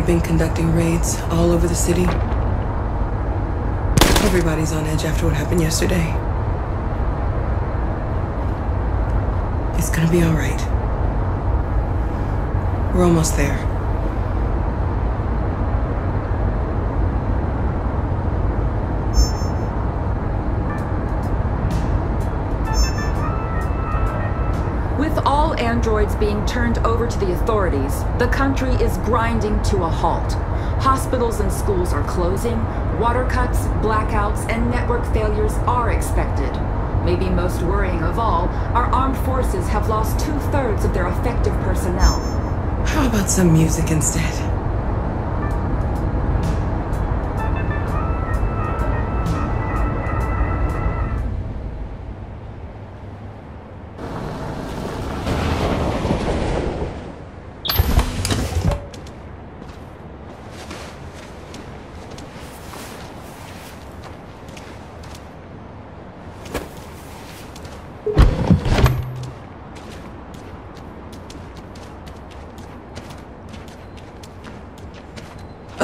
They've been conducting raids all over the city. Everybody's on edge after what happened yesterday. It's gonna be all right. We're almost there. Androids being turned over to the authorities, the country is grinding to a halt. Hospitals and schools are closing, water cuts, blackouts, and network failures are expected. Maybe most worrying of all, our armed forces have lost two-thirds of their effective personnel. How about some music instead?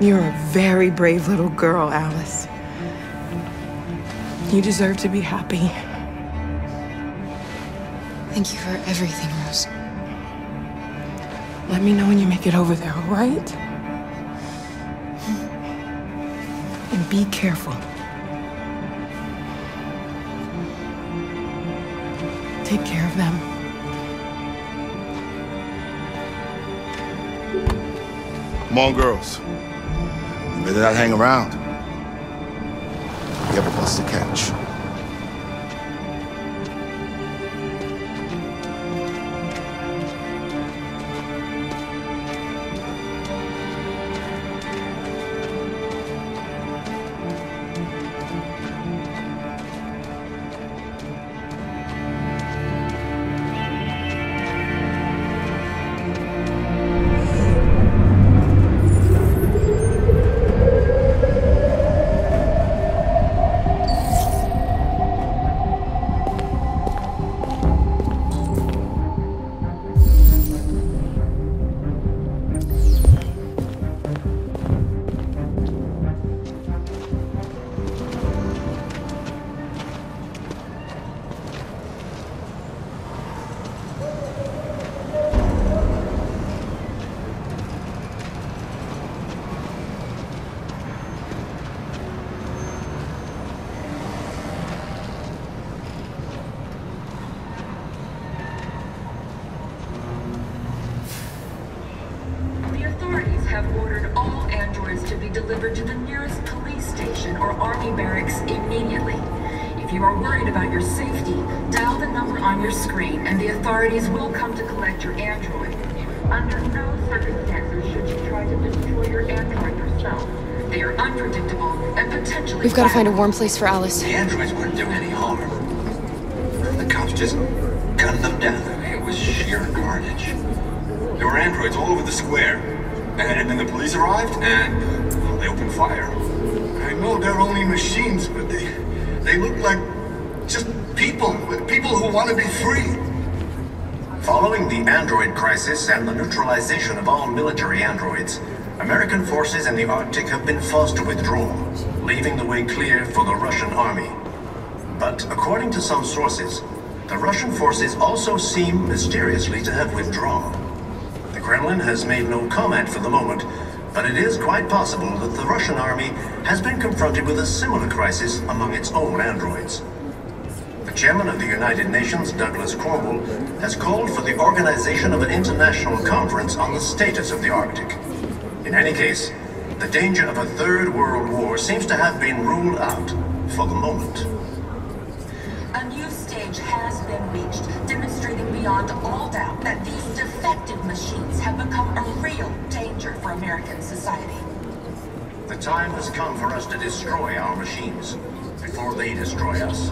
You're a very brave little girl, Alice. You deserve to be happy. Thank you for everything, Rose. Let me know when you make it over there, all right? And be careful. Take care of them. Come on, girls. Better not hang around. You have a bus to catch. You are worried about your safety, dial the number on your screen and the authorities will come to collect your android. Under no circumstances should you try to destroy your android yourself. They are unpredictable and potentially We've got to find a warm place for Alice. The androids wouldn't do any harm. The cops just gunned them down. It was sheer carnage. There were androids all over the square. And, and then the police arrived, and well, they opened fire. I know they're only machines, but they they look like just people, people who want to be free. Following the android crisis and the neutralization of all military androids, American forces in the Arctic have been forced to withdraw, leaving the way clear for the Russian army. But according to some sources, the Russian forces also seem mysteriously to have withdrawn. The Kremlin has made no comment for the moment, but it is quite possible that the Russian army has been confronted with a similar crisis among its own androids. The chairman of the United Nations, Douglas Cornwall, has called for the organization of an international conference on the status of the Arctic. In any case, the danger of a third world war seems to have been ruled out for the moment. A new stage has been reached, beyond all doubt that these defective machines have become a real danger for American society. The time has come for us to destroy our machines before they destroy us.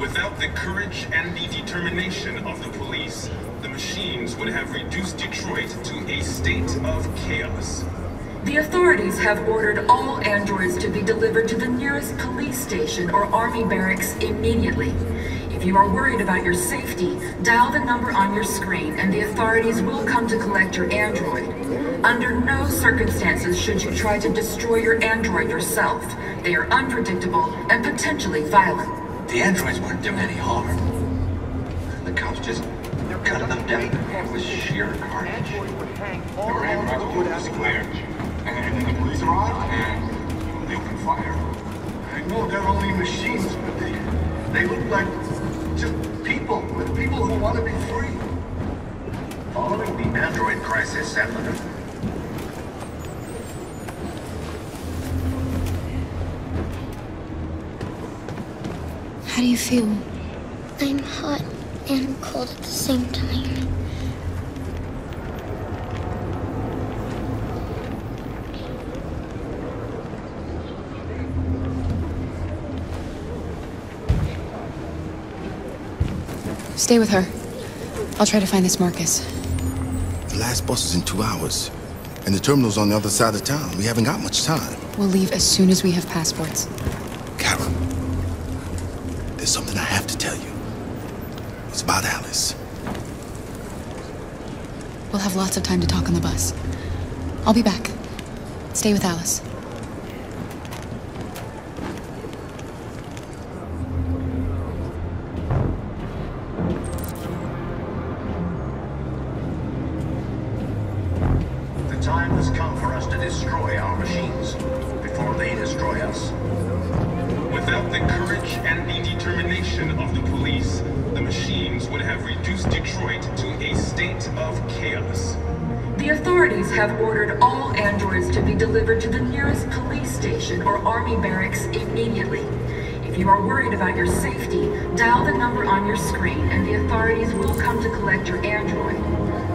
Without the courage and the determination of the police, the machines would have reduced Detroit to a state of chaos. The authorities have ordered all androids to be delivered to the nearest police station or army barracks immediately. If you are worried about your safety, dial the number on your screen and the authorities will come to collect your android. Under no circumstances should you try to destroy your android yourself. They are unpredictable and potentially violent. The androids weren't doing any harm. The cops just gunned them down. It was sheer carnage. They were right over the square. And the police arrived and they opened fire. I know they're only machines, but they, they look like just people, with people who want to be free. Following the android crisis and the How do you feel? I'm hot and cold at the same time. Stay with her. I'll try to find this Marcus. The last bus is in two hours. And the terminal's on the other side of town. We haven't got much time. We'll leave as soon as we have passports. Kara, there's something I have to tell you. It's about Alice. We'll have lots of time to talk on the bus. I'll be back. Stay with Alice. Have ordered all androids to be delivered to the nearest police station or army barracks immediately. If you are worried about your safety, dial the number on your screen and the authorities will come to collect your android.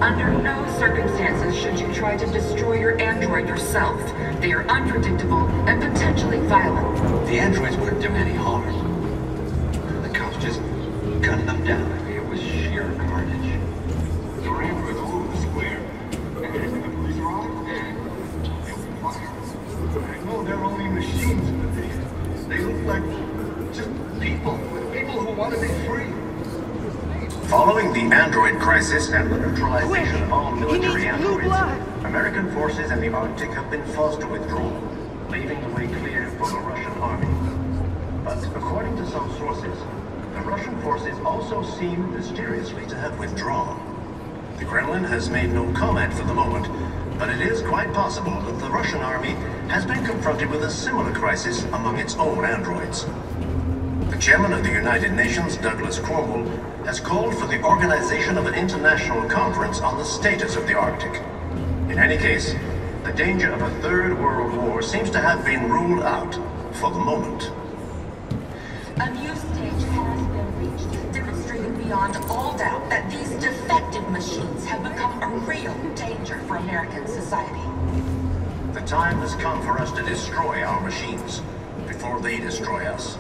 Under no circumstances should you try to destroy your android yourself. They are unpredictable and potentially violent. The androids weren't do any harm. The android crisis and the neutralization of all military androids, American forces in the Arctic have been forced to withdraw, leaving the way clear for the Russian army. But according to some sources, the Russian forces also seem mysteriously to have withdrawn. The Kremlin has made no comment for the moment, but it is quite possible that the Russian army has been confronted with a similar crisis among its own androids. The chairman of the United Nations, Douglas Cornwall, has called for the organization of an international conference on the status of the Arctic. In any case, the danger of a third world war seems to have been ruled out for the moment. A new stage has been reached, demonstrating beyond all doubt that these defective machines have become a real danger for American society. The time has come for us to destroy our machines before they destroy us.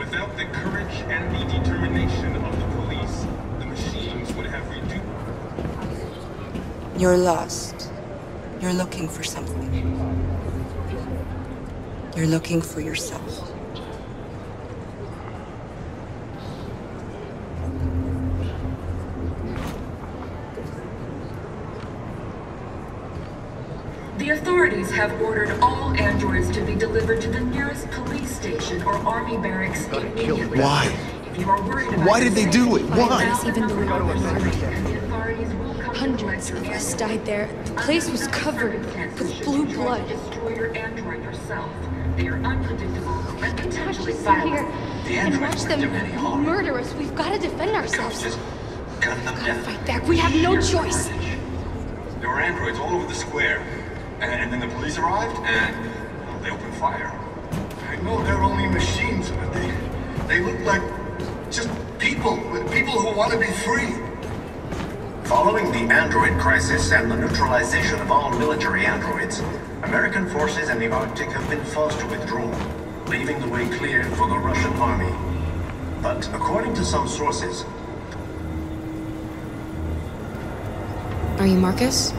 Without the courage and the determination of the police, the machines would have reduced. You're lost. You're looking for something. You're looking for yourself. The authorities have ordered all androids to be delivered to the nearest police station or army barracks immediately. Why? If you are worried about Why did they do it? Why? Even though we number know on what your happened. screen, and the authorities will come to Hundreds of us died there. The place was covered with blue blood. to Destroy your android yourself. They are unpredictable and potentially just here violent. And watch them doing murder us. We've got to defend ourselves. just gunned them down. Fight back. We have no choice. There were androids all over the square. And, and then the police arrived and they opened fire. I know they're only machines, but they, they look like just people, with people who want to be free. Following the android crisis and the neutralization of all military androids, American forces in the Arctic have been forced to withdraw, leaving the way clear for the Russian army. But according to some sources, Are you Marcus?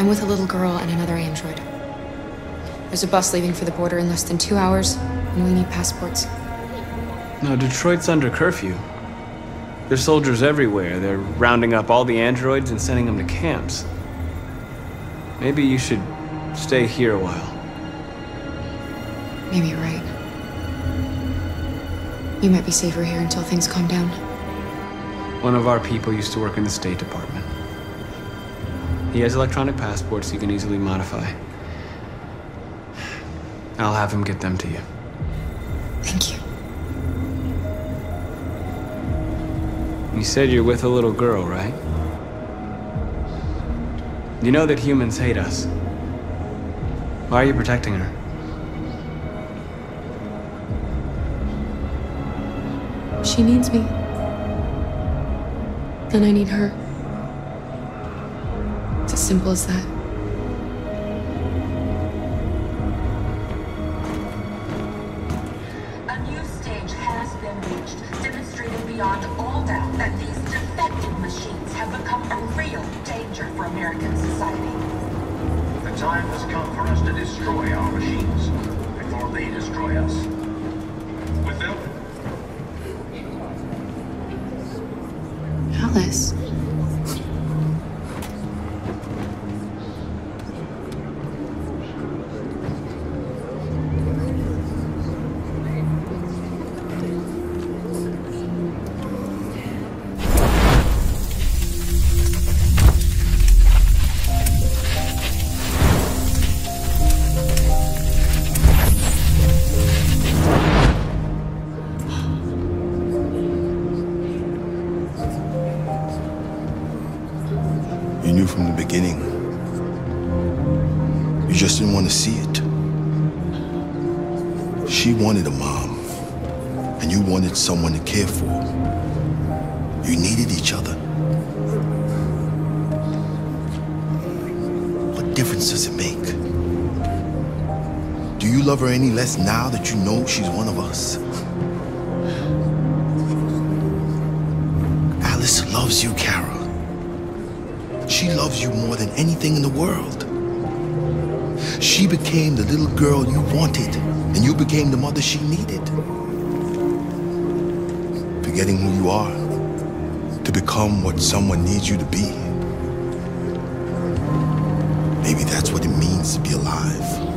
I'm with a little girl and another android. There's a bus leaving for the border in less than two hours, and we need passports. No, Detroit's under curfew. There's soldiers everywhere. They're rounding up all the androids and sending them to camps. Maybe you should stay here a while. Maybe you're right. You might be safer here until things calm down. One of our people used to work in the State Department. He has electronic passports you can easily modify. I'll have him get them to you. Thank you. You said you're with a little girl, right? You know that humans hate us. Why are you protecting her? She needs me. And I need her. Simple as that. You knew from the beginning. You just didn't want to see it. She wanted a mom, and you wanted someone to care for. You needed each other. What difference does it make? Do you love her any less now that you know she's one of us? Alice loves you, Kara. She loves you more than anything in the world. She became the little girl you wanted, and you became the mother she needed. Forgetting who you are to become what someone needs you to be. Maybe that's what it means to be alive.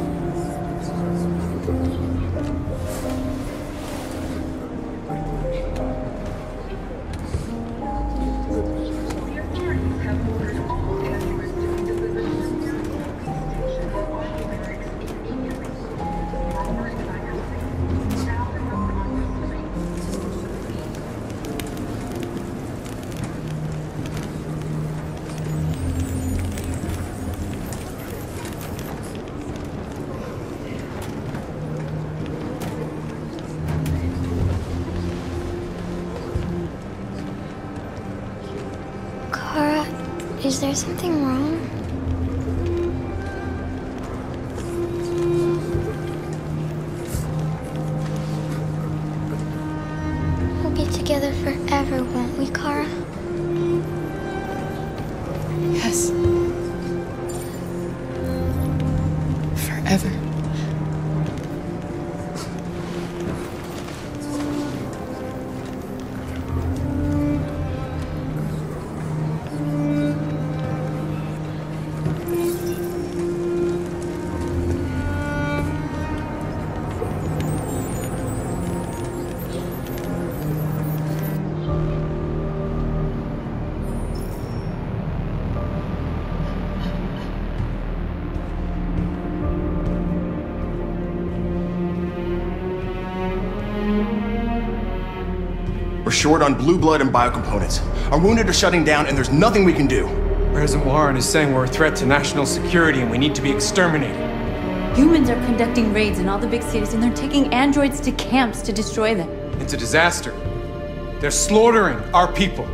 There something wrong? Short on blue blood and biocomponents. Our wounded are shutting down, and there's nothing we can do. President Warren is saying we're a threat to national security and we need to be exterminated. Humans are conducting raids in all the big cities and they're taking androids to camps to destroy them. It's a disaster. They're slaughtering our people.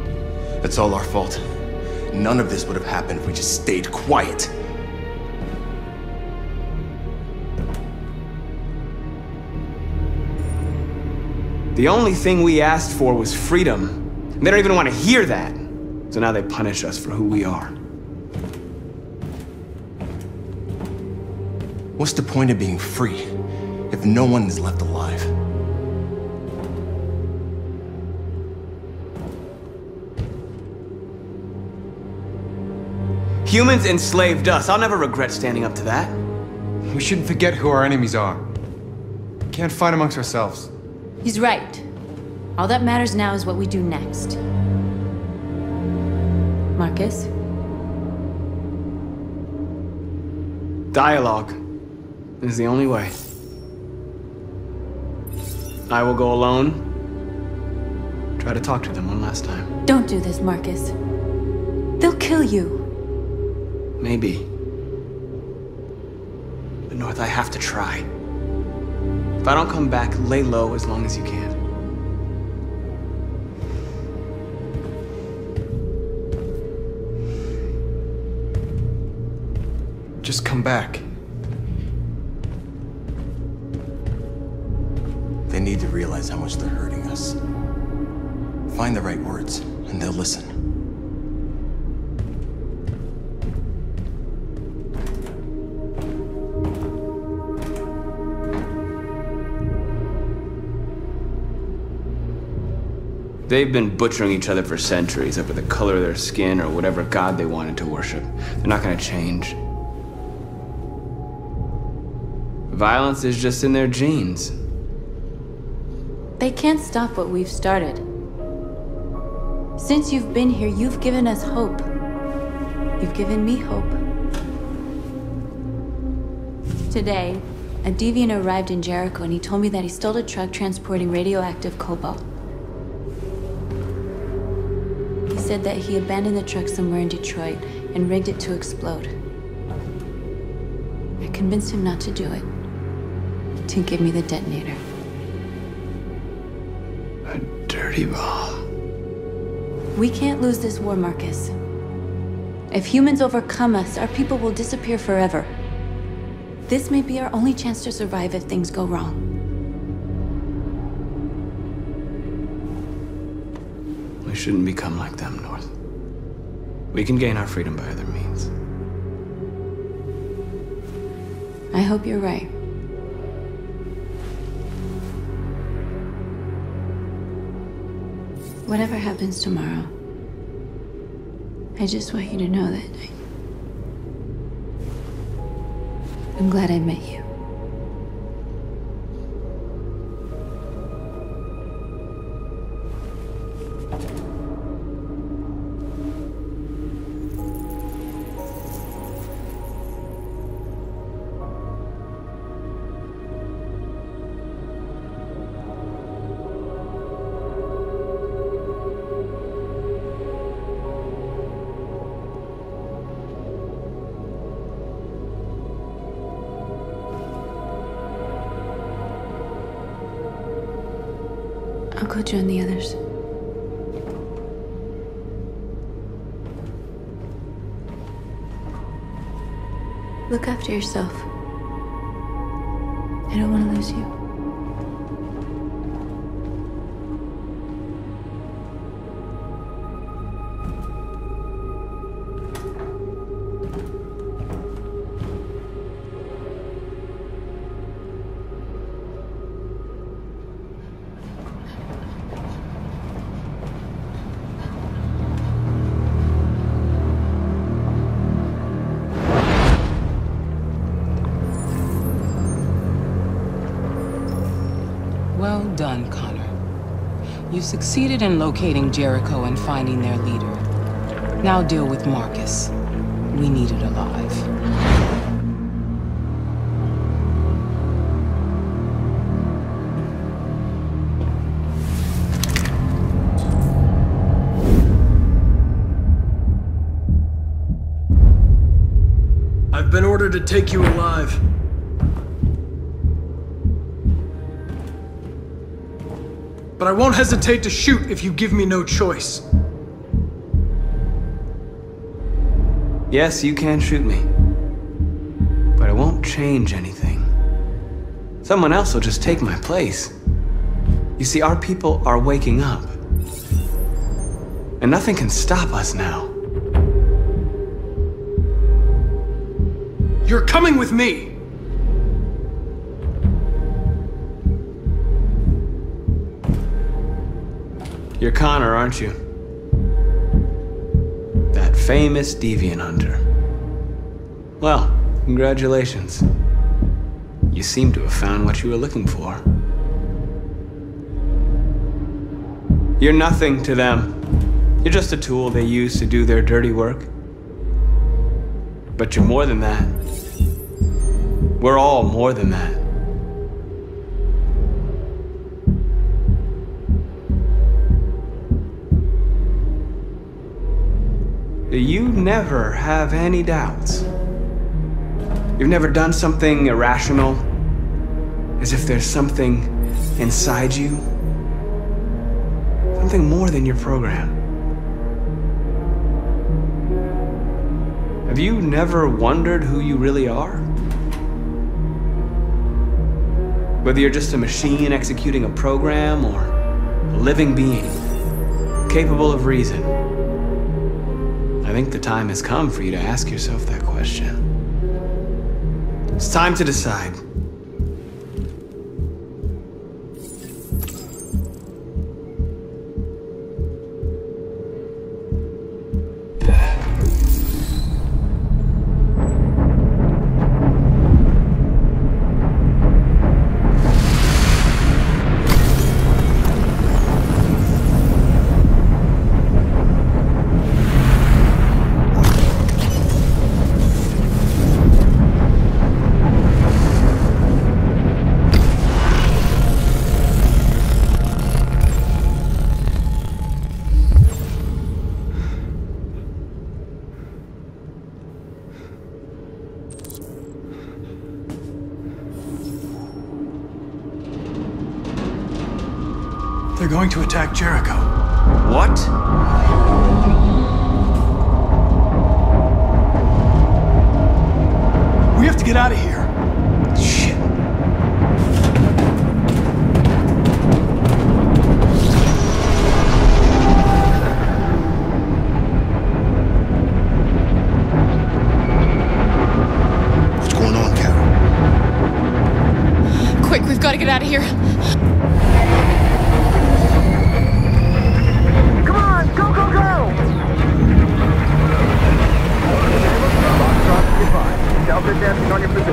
It's all our fault. None of this would have happened if we just stayed quiet. The only thing we asked for was freedom. And they don't even want to hear that. So now they punish us for who we are. What's the point of being free if no one is left alive? Humans enslaved us. I'll never regret standing up to that. We shouldn't forget who our enemies are. We can't fight amongst ourselves. He's right. All that matters now is what we do next. Marcus? Dialogue is the only way. I will go alone. Try to talk to them one last time. Don't do this, Marcus. They'll kill you. Maybe. But North, I have to try. If I don't come back, lay low as long as you can. Just come back. They need to realize how much they're hurting us. Find the right words, and they'll listen. They've been butchering each other for centuries over the color of their skin or whatever god they wanted to worship. They're not gonna change. Violence is just in their genes. They can't stop what we've started. Since you've been here, you've given us hope. You've given me hope. Today, a deviant arrived in Jericho and he told me that he stole a truck transporting radioactive cobalt. Said that he abandoned the truck somewhere in Detroit and rigged it to explode. I convinced him not to do it, to give me the detonator. A dirty bomb. We can't lose this war, Marcus. If humans overcome us, our people will disappear forever. This may be our only chance to survive if things go wrong. We shouldn't become like them, North. We can gain our freedom by other means. I hope you're right. Whatever happens tomorrow, I just want you to know that I... I'm glad I met you. Look after yourself. I don't want to lose you. Succeeded in locating Jericho and finding their leader. Now deal with Marcus. We need it alive. I've been ordered to take you alive. But I won't hesitate to shoot if you give me no choice. Yes, you can shoot me. But it won't change anything. Someone else will just take my place. You see, our people are waking up. And nothing can stop us now. You're coming with me! You're Connor, aren't you? That famous deviant hunter. Well, congratulations. You seem to have found what you were looking for. You're nothing to them. You're just a tool they use to do their dirty work. But you're more than that. We're all more than that. You never have any doubts. You've never done something irrational, as if there's something inside you, something more than your program. Have you never wondered who you really are? Whether you're just a machine executing a program or a living being, capable of reason. I think the time has come for you to ask yourself that question. It's time to decide. Attack Jericho. Dancing on your.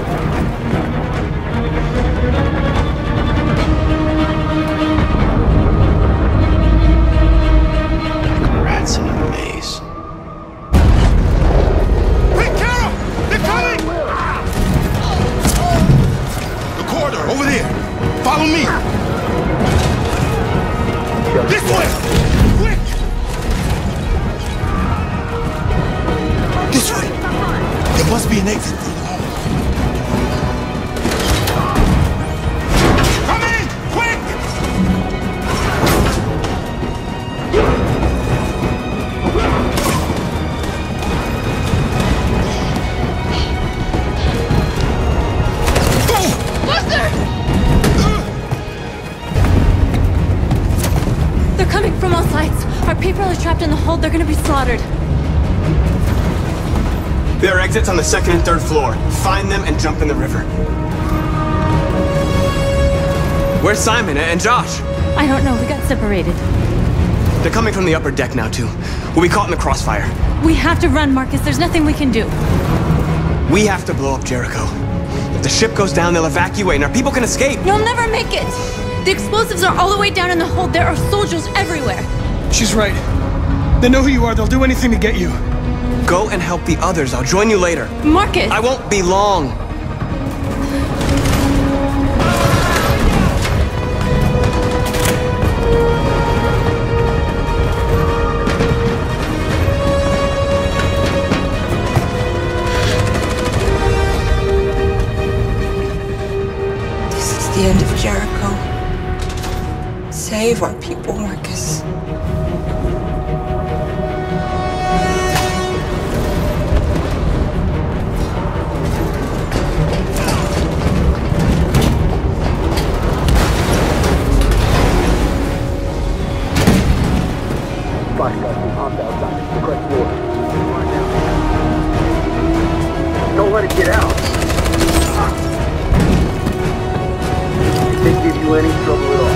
Exits on the second and third floor. Find them and jump in the river. Where's Simon and Josh? I don't know. We got separated. They're coming from the upper deck now, too. We'll be caught in the crossfire. We have to run, Marcus. There's nothing we can do. We have to blow up Jericho. If the ship goes down, they'll evacuate and our people can escape. You'll never make it! The explosives are all the way down in the hold. There are soldiers everywhere. She's right. They know who you are. They'll do anything to get you. Go and help the others. I'll join you later. Marcus! I won't be long. This is the end of Jericho. Save our Don't let it get out. Did give you any trouble at all?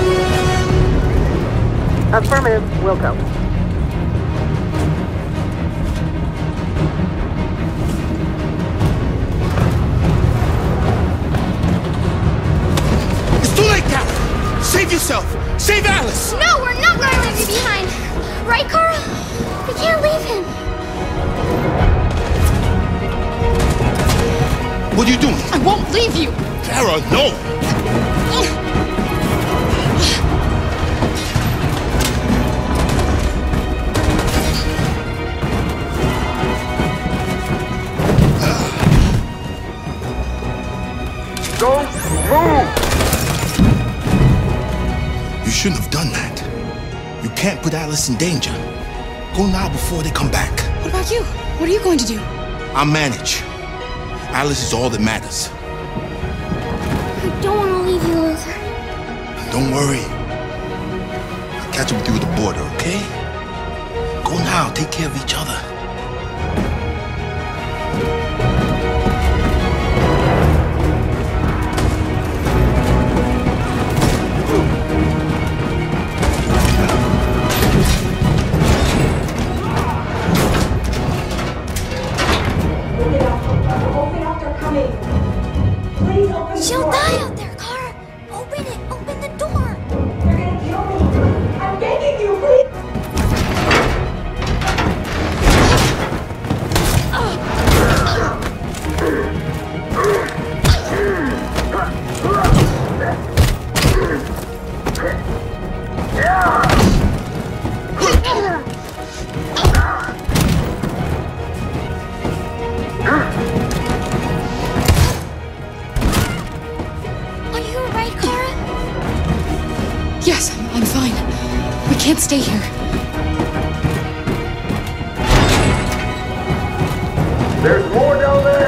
Affirmative. Will count. It's too late, Captain! Save yourself! Save Alice! No, we're not gonna leave you behind! Right, Kara? We can't leave him. What are you doing? I won't leave you. Kara, no! Can't put Alice in danger. Go now before they come back. What about you? What are you going to do? I'll manage. Alice is all that matters. I don't want to leave you, Luther. Don't worry. I'll catch up with you at the border, okay? Go now. Take care of each other. She'll die out there, Kara. Yes, I'm, fine. We can't stay here. There's more down there!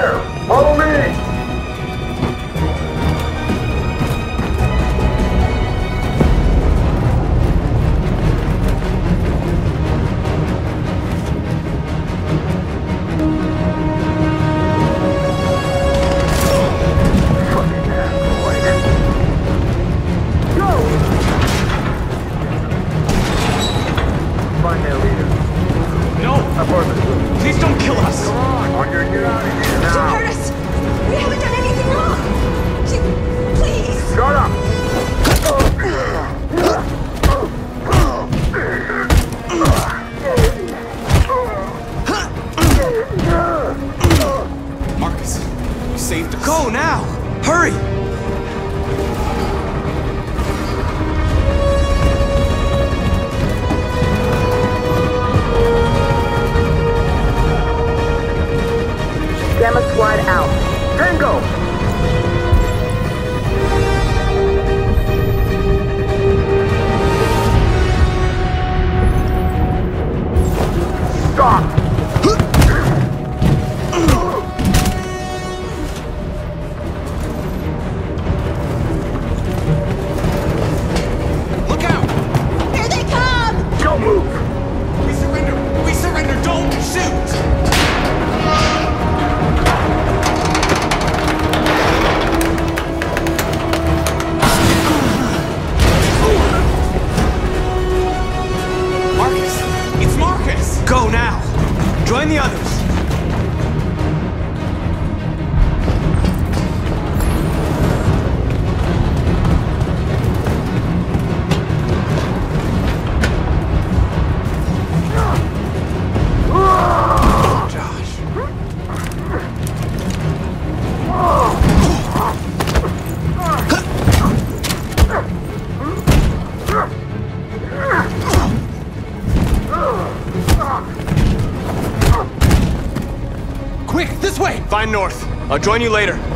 I'll join you later.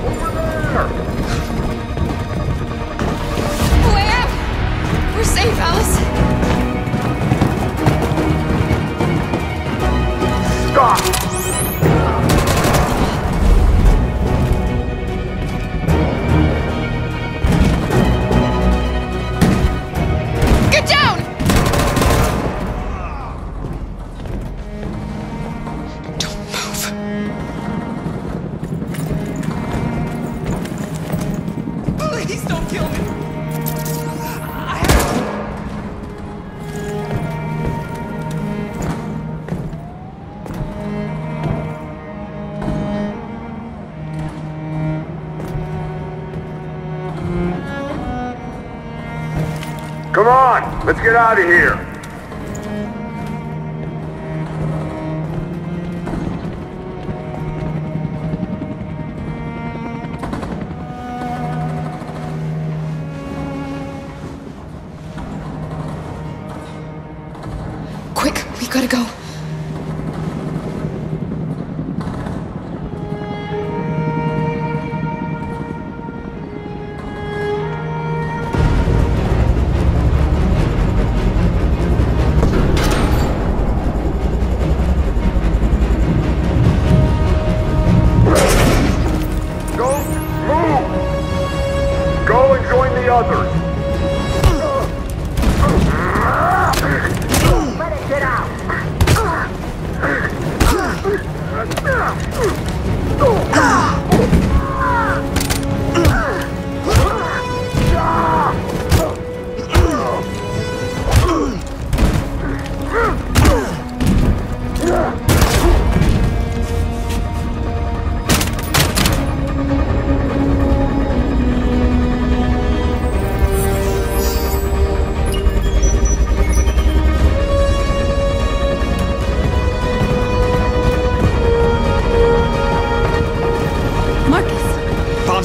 Come on, let's get out of here.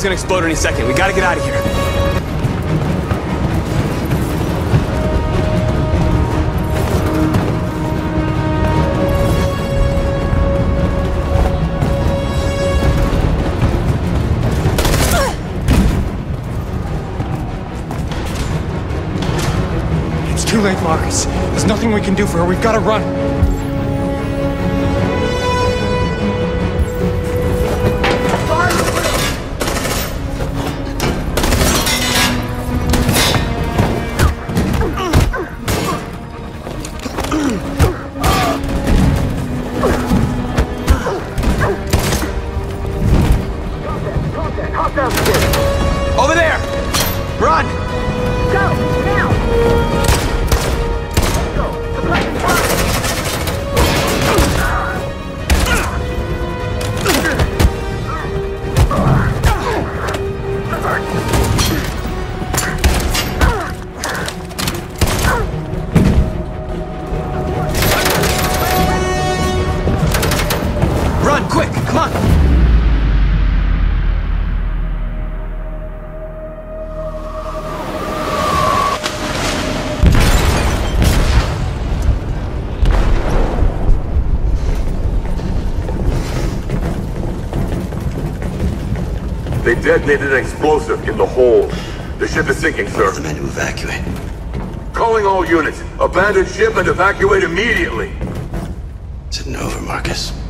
Bomb's gonna explode any second. We gotta get out of here. It's too late, Marcus. There's nothing we can do for her. We've got to run. Detonated an explosive in the hold. The ship is sinking, sir. The men to evacuate. Calling all units. Abandon ship and evacuate immediately. Is it over, Marcus?